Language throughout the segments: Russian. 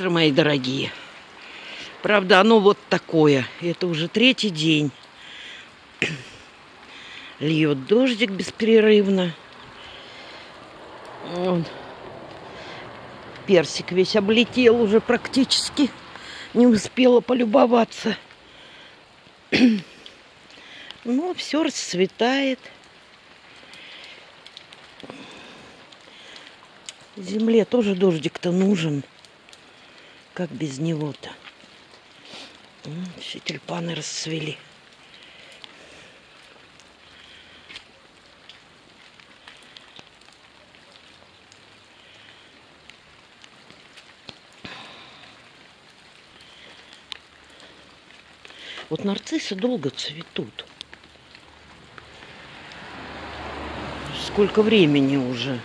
утро, мои дорогие. Правда, оно вот такое. Это уже третий день. Льет дождик беспрерывно. Вон. Персик весь облетел уже практически. Не успела полюбоваться. Ну, все расцветает. Земле тоже дождик-то нужен. Как без него-то? Все тюльпаны расцвели. Вот нарциссы долго цветут. Сколько времени уже.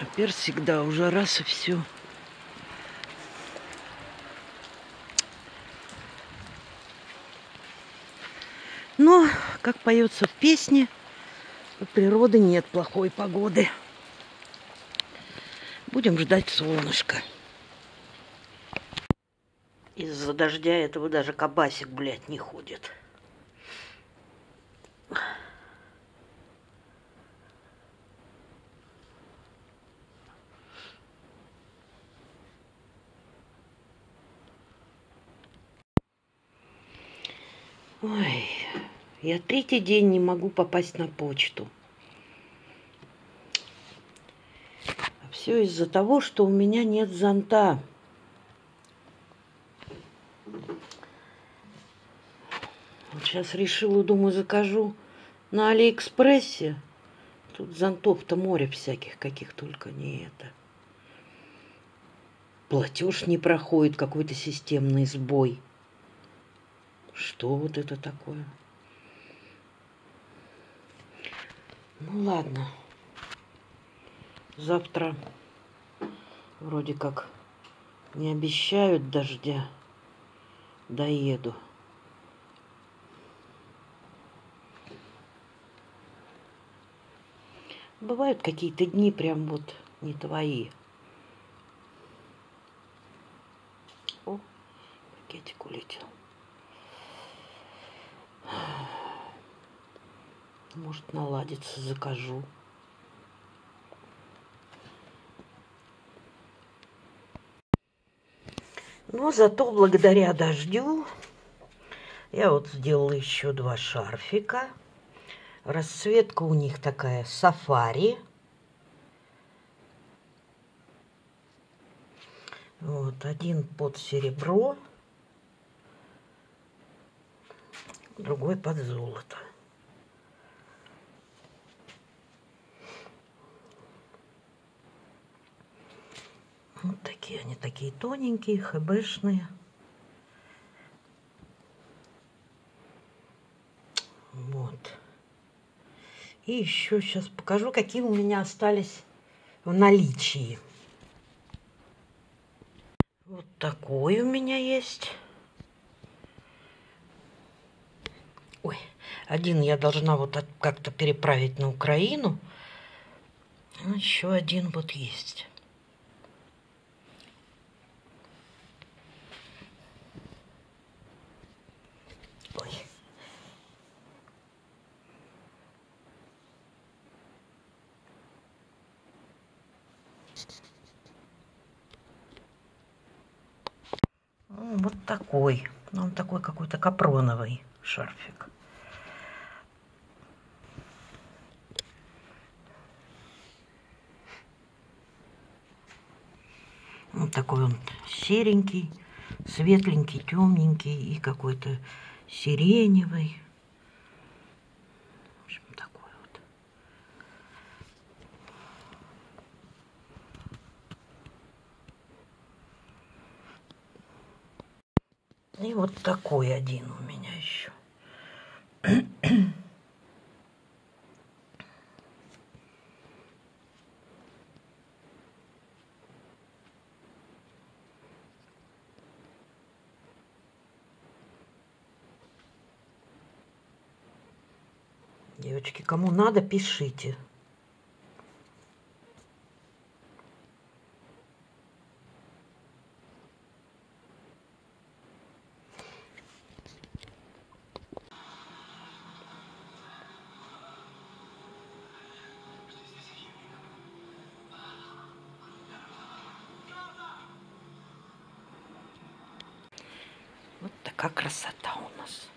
А персик, да, уже раз и все. Но, как поется в песне, у природы нет плохой погоды. Будем ждать солнышка. Из-за дождя этого даже кабасик гулять не ходит. Ой, я третий день не могу попасть на почту. Все из-за того, что у меня нет зонта. Вот сейчас решила, думаю, закажу на Алиэкспрессе. Тут зонтов-то море всяких, каких только не это. Платеж не проходит, какой-то системный сбой. Что вот это такое? Ну ладно. Завтра вроде как не обещают дождя. Доеду. Бывают какие-то дни прям вот не твои. Наладится, закажу. Но зато благодаря дождю я вот сделала еще два шарфика. Расцветка у них такая сафари. Вот, один под серебро, другой под золото. Вот такие они, такие тоненькие, хбшные. Вот. И еще сейчас покажу, какие у меня остались в наличии. Вот такой у меня есть. Ой, один я должна вот как-то переправить на Украину. Еще один вот есть. Ой. Вот такой. Он такой какой-то капроновый шарфик. Вот такой он серенький, светленький, темненький и какой-то сиреневый. В общем, такой вот. И вот такой один у меня еще. Девочки, кому надо, пишите. Какая красота у нас.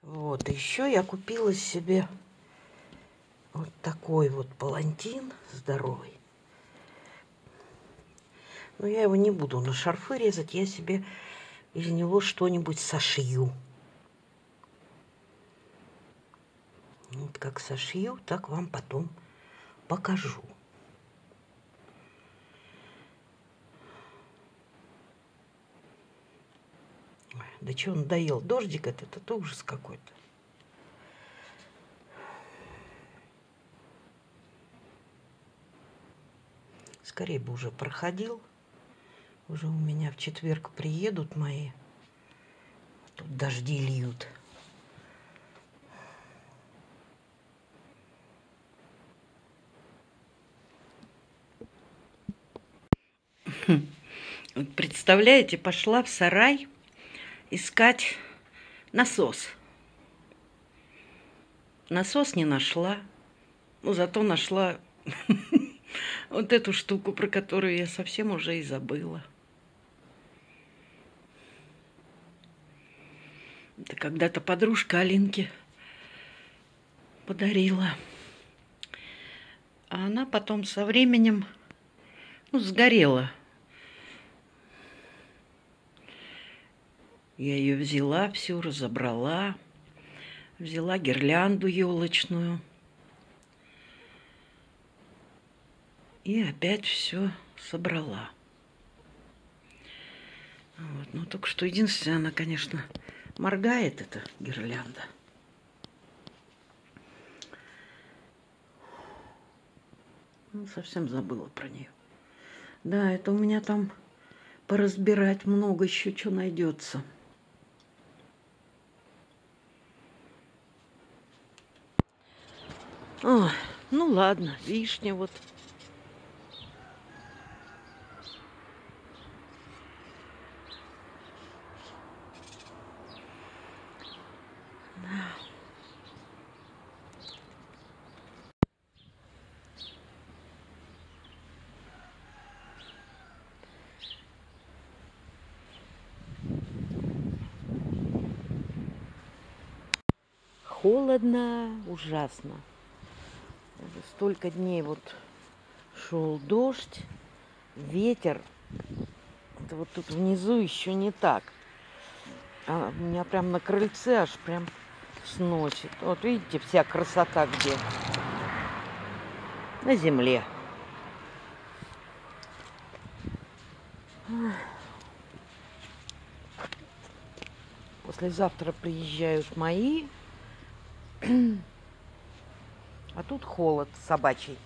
Вот, еще я купила себе вот такой вот палантин здоровый. Но я его не буду на шарфы резать, я себе из него что-нибудь сошью. Вот как сошью, так вам потом покажу. Да что он доел? Дождик этот, это ужас какой-то. Скорее бы уже проходил. Уже у меня в четверг приедут мои. Тут дожди льют. Представляете, пошла в сарай искать насос. Насос не нашла, но зато нашла вот эту штуку, про которую я совсем уже и забыла. Это когда-то подружка Алинки подарила. А она потом со временем ну, сгорела. Я ее взяла всю, разобрала, взяла гирлянду елочную. И опять все собрала. Вот. Ну, только что единственное, она, конечно, моргает, эта гирлянда. Ну, совсем забыла про нее. Да, это у меня там поразбирать много еще что найдется. О, ну ладно, вишня вот. Холодно, ужасно столько дней вот шел дождь, ветер. Это вот тут внизу еще не так. А у меня прям на крыльце аж прям сносит. Вот видите, вся красота где? На земле. Послезавтра приезжают мои. А тут холод собачий.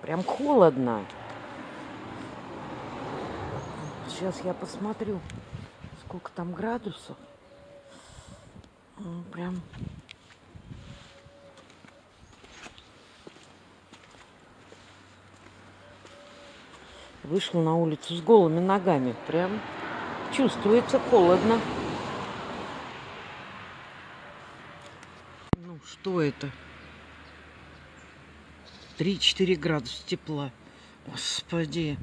Прям холодно. Сейчас я посмотрю, сколько там градусов. Прям Вышла на улицу с голыми ногами. Прям чувствуется холодно. Ну, что это? 3-4 градуса тепла. Господи.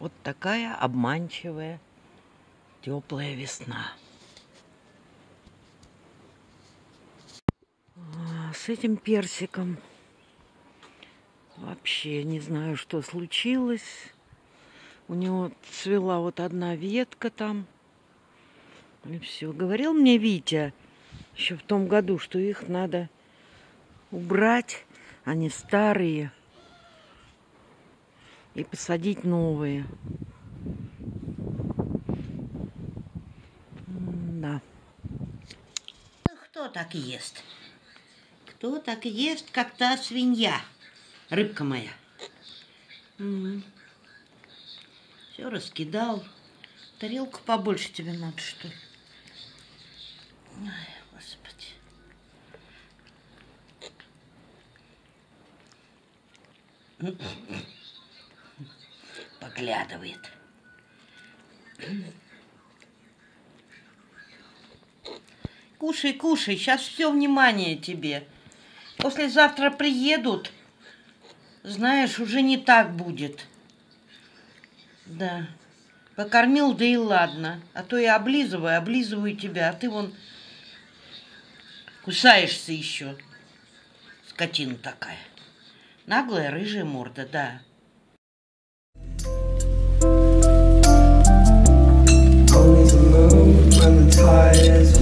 Вот такая обманчивая теплая весна. с этим персиком вообще не знаю, что случилось. У него цвела вот одна ветка там. И все. Говорил мне Витя еще в том году, что их надо убрать, они старые, и посадить новые. Да. так ест? Кто так ест, как та свинья, рыбка моя? Все раскидал. Тарелку побольше тебе надо, что ли? Ай, Господи. Поглядывает. Кушай, кушай, сейчас все внимание тебе. Послезавтра приедут. Знаешь, уже не так будет. Да. Покормил, да и ладно. А то я облизываю, облизываю тебя, а ты вон кусаешься еще. Скотина такая. Наглая рыжая морда, да. when the tide is